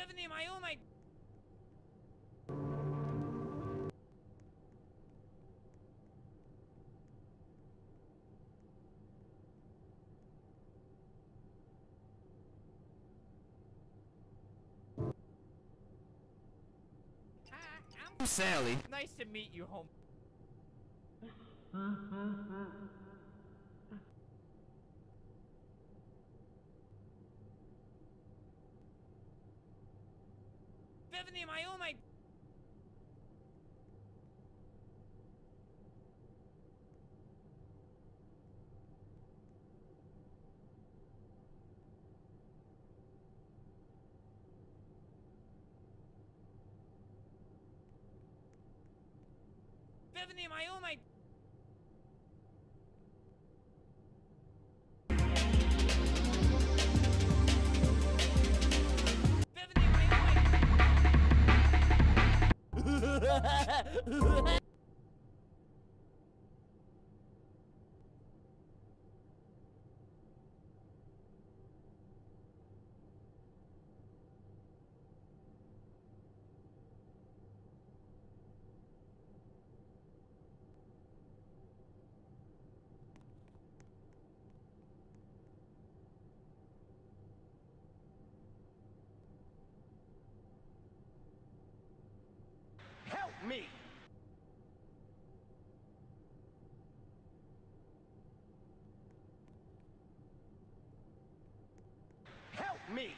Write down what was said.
Bethany, my oh my. I'm Sally. Nice to meet you, home. Bethany, my oh my. Oh my. Ha ha ha! me.